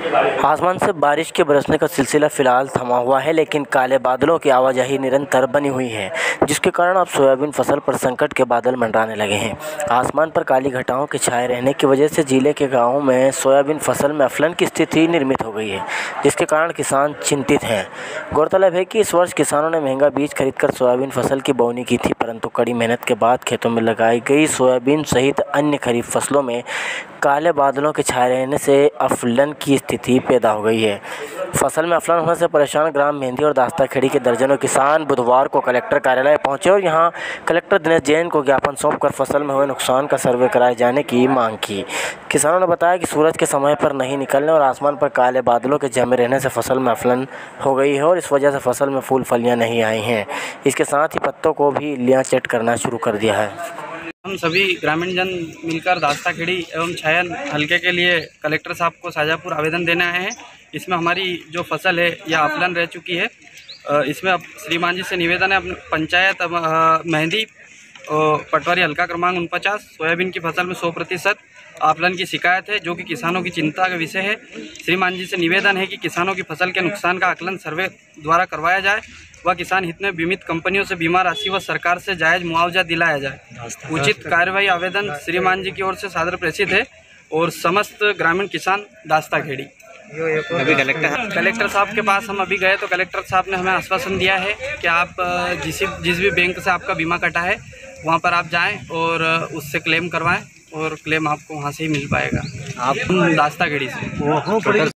आसमान से बारिश के बरसने का सिलसिला फ़िलहाल थमा हुआ है, लेकिन काले बादलों की आवाजाही निरंतर बनी हुई है, जिसके कारण अब सोयाबीन फ़सल पर संकट के बादल मंडराने लगे हैं। आसमान पर काली घटाओं के छाए रहने की वजह से ज़िले के गाँवों में सोयाबीन फ़सल में अफलन की स्थिति निर्मित हो गई है, जिसके कारण किसान चिंतित हैं। गौरतलब है कि इस वर्ष किसानों ने महँगा बीज खरीदकर सोयाबीन फ़सल की बोवनी की थी, परंतु कड़ी मेहनत के बाद खेतों में लगाई गई सोयाबीन सहित अन्य खरीफ फ़सलों में काले बादलों के छाए रहने से अफलन की स्थिति पैदा हो गई है। फ़सल में अफलन होने से परेशान ग्राम मेहंदी और दास्ता खेड़ी के दर्जनों किसान बुधवार को कलेक्टर कार्यालय पहुँचे और यहाँ कलेक्टर दिनेश जैन को ज्ञापन सौंपकर फ़सल में हुए नुकसान का सर्वे कराए जाने की मांग की। किसानों ने बताया कि सूरज के समय पर नहीं निकलने और आसमान पर काले बादलों के जमे रहने से फ़सल में अफलन हो गई है और इस वजह से फ़सल में फूल फलियाँ नहीं आई हैं। इसके साथ ही पत्तों को भी इल्लियाँ चेट करना शुरू कर दिया है। हम सभी ग्रामीण जन मिलकर दास्ता खेड़ी एवं छायन हल्के के लिए कलेक्टर साहब को शाजापुर आवेदन देने आए हैं। इसमें हमारी जो फ़सल है यह आफलन रह चुकी है इसमें अब श्रीमान जी से निवेदन है पंचायत मेहंदी पटवारी हल्का क्रमांक उनपचास, सोयाबीन की फ़सल में सौ प्रतिशत आफलन की शिकायत है, जो कि किसानों की चिंता का विषय है। श्रीमान जी से निवेदन है कि किसानों की फ़सल के नुकसान का आकलन सर्वे द्वारा करवाया जाए। व किसान हित में बीमित कंपनियों से बीमा राशि व सरकार से जायज़ मुआवजा दिलाया जाए। उचित कार्यवाही आवेदन श्रीमान जी की ओर से सादर प्रेषित है और समस्त ग्रामीण किसान दास्ता खेड़ी। अभी कलेक्टर कलेक्टर साहब के पास हम अभी गए तो कलेक्टर साहब ने हमें आश्वासन दिया है कि आप जिस जिस भी बैंक से आपका बीमा कटा है वहाँ पर आप जाएँ और उससे क्लेम करवाएँ और क्लेम आपको वहाँ से ही मिल पाएगा। आप दास्ता खेड़ी से।